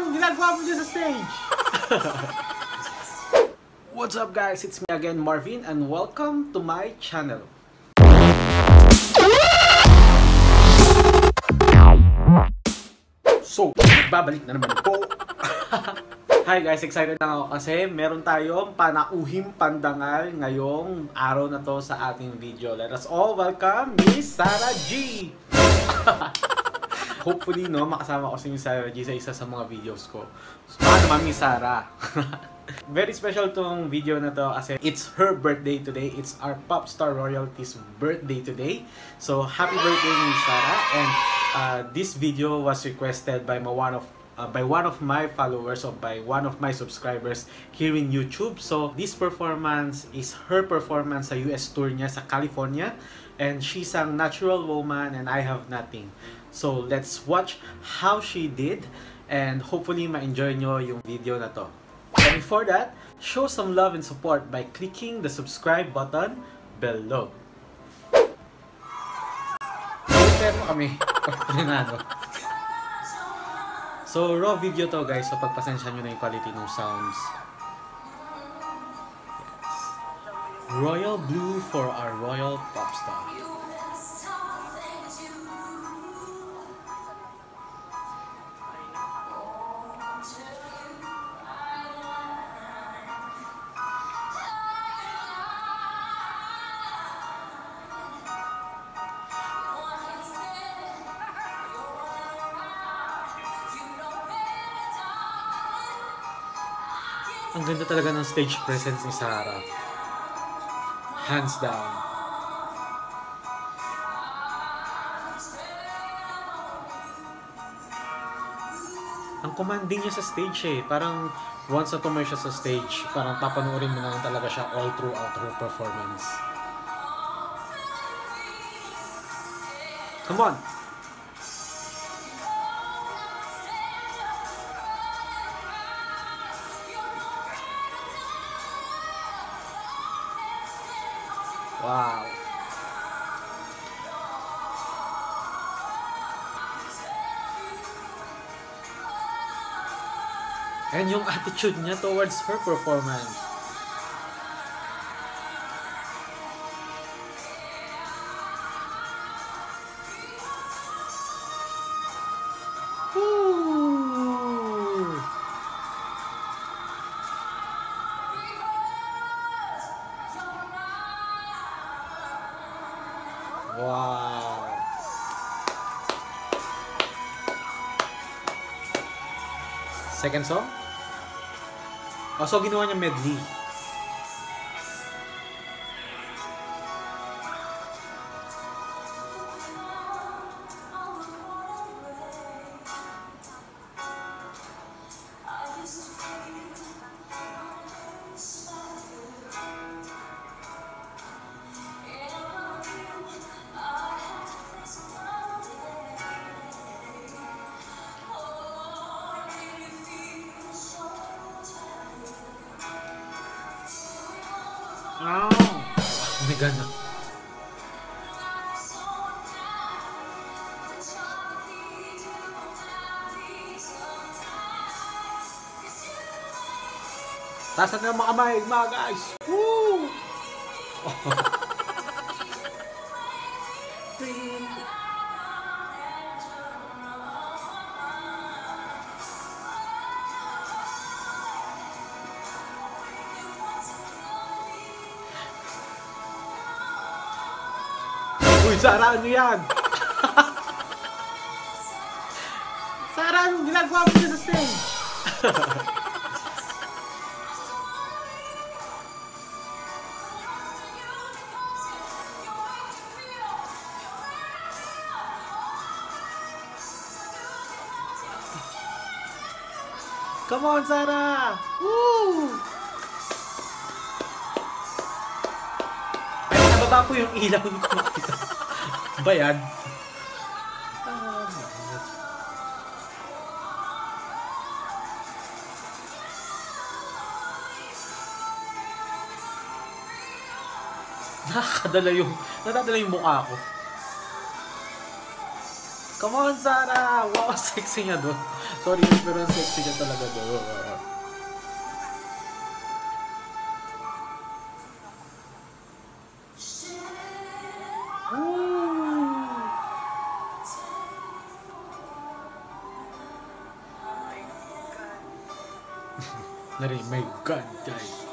anong ginagawa mo dyan sa stage? What's up guys? It's me again Marvin and welcome to my channel. So, babalik na naman po. Hi guys, excited na ako kasi meron tayong panauhim pandangal ngayong araw na to sa ating video. Let us all welcome Miss Sarah G! Hopefully, no, makasama ko si Miss Sarah G sa isa sa mga videos ko. So, naman Miss Sarah? Very special tong video na to kasi it's her birthday today. It's our Popstar Royalties birthday today. So, happy birthday Miss Sarah and uh, this video was requested by one of uh, by one of my followers or by one of my subscribers here in YouTube. So, this performance is her performance sa US tour niya sa California and she's a natural woman and I have nothing. So, let's watch how she did and hopefully ma-enjoy nyo yung video na to. But before that, show some love and support by clicking the subscribe button below. So, raw video to guys. So, pagpasensya nyo na yung quality ng sounds. Royal Blue for our Royal Popstar. Ang ganda talaga ng stage presence ni Sarah. Hands down. Ang commanding niya sa stage eh. Parang once na tumayo siya sa stage, parang papanoorin mo na lang talaga siya all throughout her performance. Come on! Wow. And yung attitude niya towards her performance. Second song? Oh, so ginawa niya medley. Oh. Oh my god. Tasan na mga kamay, mga guys. Woo! Uy, Sarah, ano yan? Sarah, anong ginagawa mo sa stage? Come on, Sarah! Woo! Ay, nababa po yung ilaw, hindi ko makita. ba yan? Ah? Nakakadala yung, nadadala yung mukha ko. Come on, Sarah! Wow, sexy niya doon. Sorry, pero sexy niya talaga doon. Nari, my God, guys.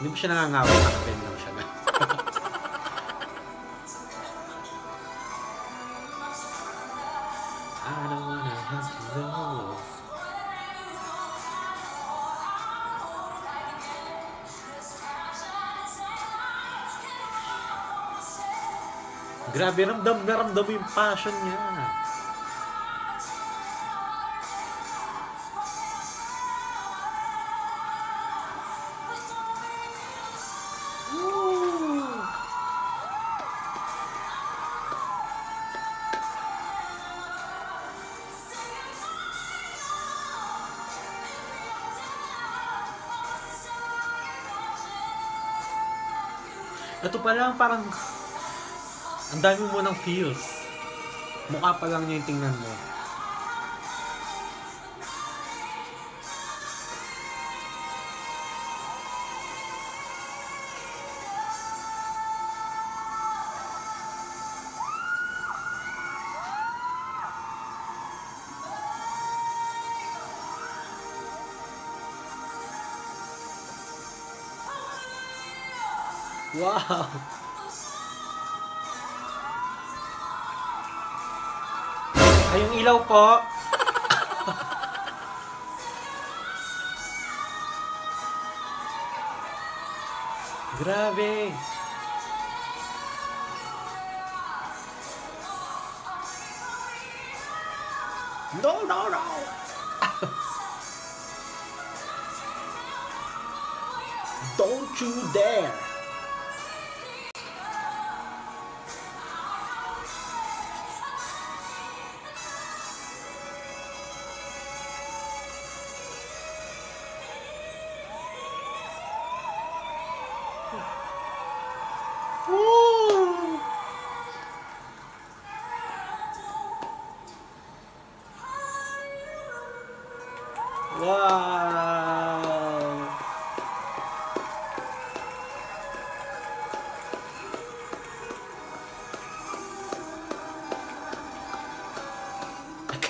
Hindi mo siya nangangawa, nakapin lang siya. Grabe, ramdam na ramdam mo yung passion niya. Ito pa lang parang ang dami mo ng feels. Mukha pa lang niya yung tingnan mo. Wow! Ay, ilaw po. Grabe. No, no, no. Don't you dare.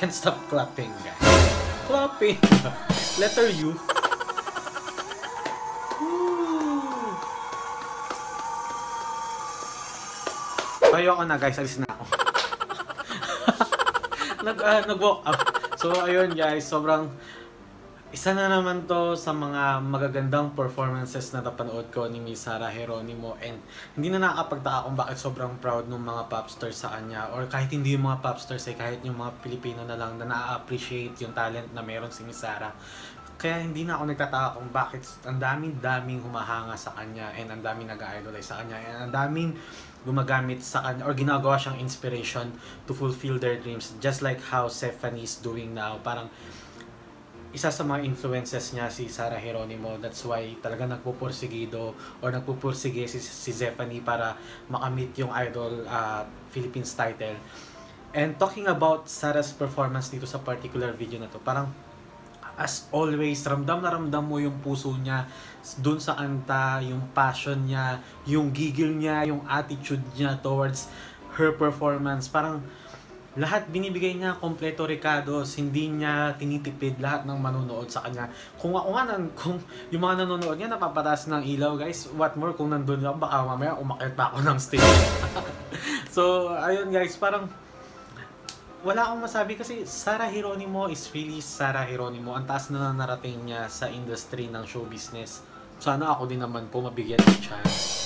Can't stop clapping, guys. Clapping! Letter U. Woo! Ayoko na guys, alis na ako. Nag, ah, nag-walk out. So, ayun guys, sobrang isa na naman to sa mga magagandang performances na napanood ko ni Miss Sarah Geronimo and hindi na nakakapagtaka kung bakit sobrang proud ng mga popstars sa kanya or kahit hindi yung mga popstars eh, kahit yung mga Pilipino na lang na na-appreciate yung talent na meron si Miss Sarah. Kaya hindi na ako nagtataka kung bakit ang daming-daming humahanga sa kanya and ang daming nag-idolize sa kanya and ang daming gumagamit sa kanya or ginagawa siyang inspiration to fulfill their dreams just like how Stephanie is doing now. Parang isa sa mga influences niya si Sarah Geronimo. That's why talaga nagpupursigido or nagpupursige si, si Zephanie para makamit yung idol uh, Philippines title. And talking about Sarah's performance dito sa particular video na to, parang as always, ramdam na ramdam mo yung puso niya dun sa kanta, yung passion niya, yung gigil niya, yung attitude niya towards her performance. Parang lahat binibigay niya kompleto Ricardo's, hindi niya tinitipid lahat ng manonood sa kanya. Kung ako nga, kung yung mga nanonood niya napapataas ng ilaw, guys, what more kung nandun ako, baka mamaya umakit pa ako ng stage. so, ayun guys, parang wala akong masabi kasi Sarah Geronimo is really Sarah Geronimo. Ang taas na narating niya sa industry ng show business. Sana ako din naman po mabigyan ng chance.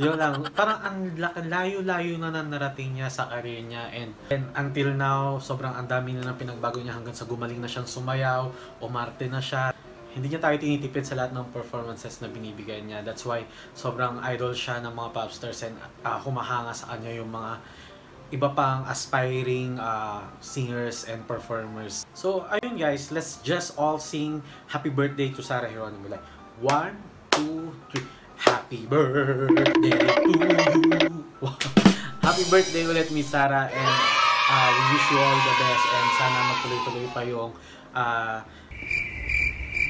Yun lang. Parang ang la- layo-layo na na narating niya sa career niya. And, and until now, sobrang ang dami na ng pinagbago niya hanggang sa gumaling na siyang sumayaw, umarte na siya. hindi niya tayo tinitipid sa lahat ng performances na binibigay niya. That's why sobrang idol siya ng mga pop stars and uh, humahanga sa kanya yung mga iba pang aspiring uh, singers and performers. So, ayun guys, let's just all sing Happy Birthday to Sarah Geronimo. Like, one, two, three. Happy birthday to you. Happy birthday ulit, Miss Sarah. And uh, we wish you all the best. And sana magtuloy-tuloy pa yung uh,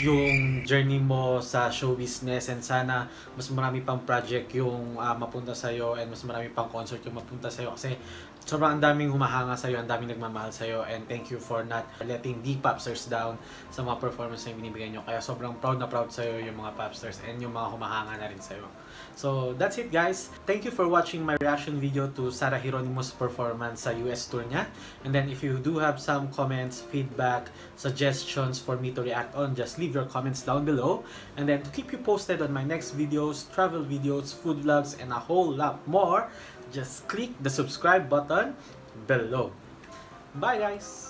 yung journey mo sa show business and sana mas marami pang project yung uh, mapunta sa iyo and mas marami pang concert yung mapunta sa iyo kasi sobrang ang daming humahanga sa iyo, ang daming nagmamahal sa iyo and thank you for not letting the popstars down sa mga performance na binibigay nyo. Kaya sobrang proud na proud sa iyo yung mga popstars and yung mga humahanga na rin sa iyo. So that's it guys. Thank you for watching my reaction video to Sarah Hieronimo's performance sa US tour niya. And then if you do have some comments, feedback, suggestions for me to react on, just leave your comments down below. And then to keep you posted on my next videos, travel videos, food vlogs, and a whole lot more, just click the subscribe button below. Bye guys!